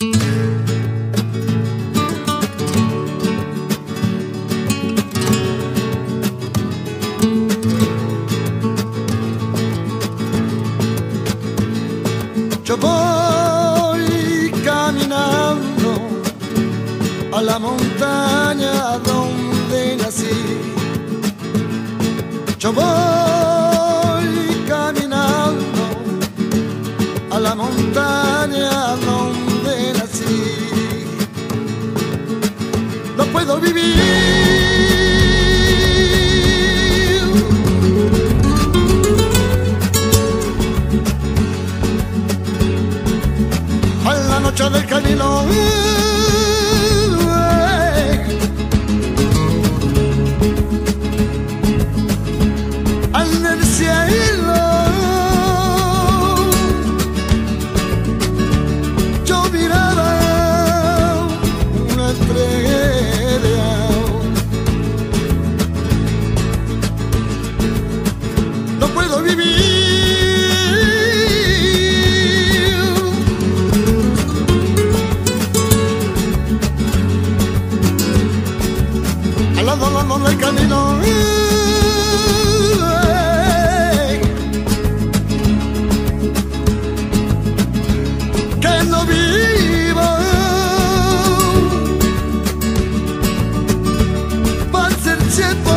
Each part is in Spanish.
Yo voy caminando a la montaña donde nací. Yo voy puedo vivir. La noche del camino. por camino. Que no vivo para ser tiempo.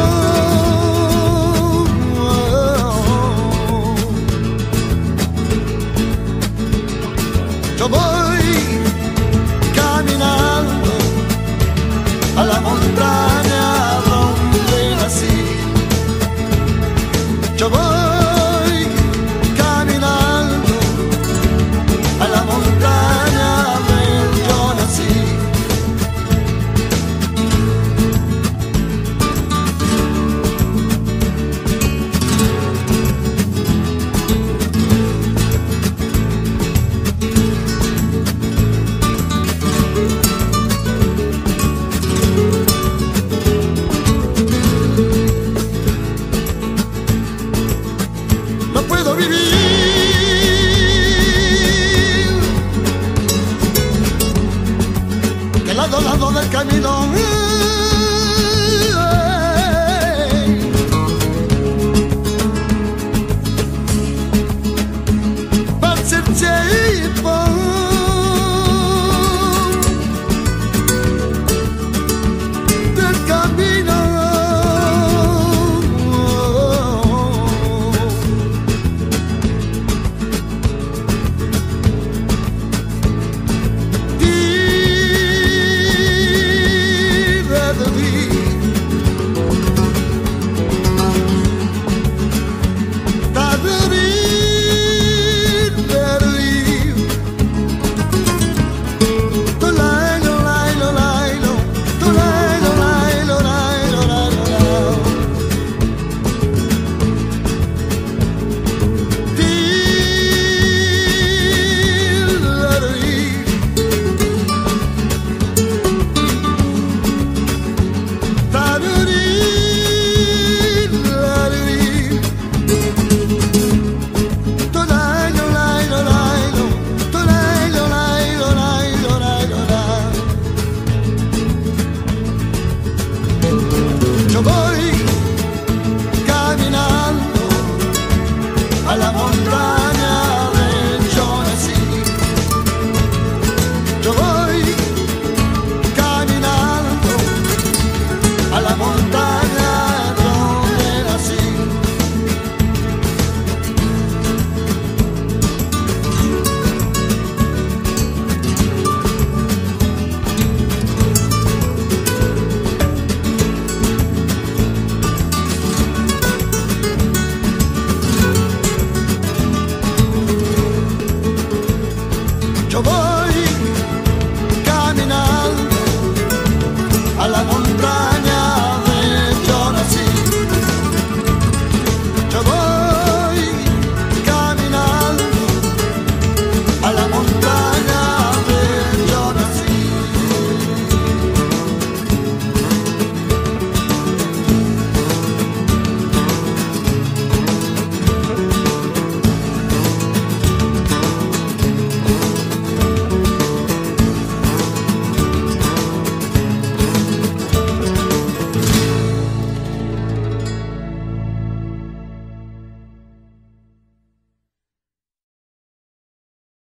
lado a lado del camino. a la contraria.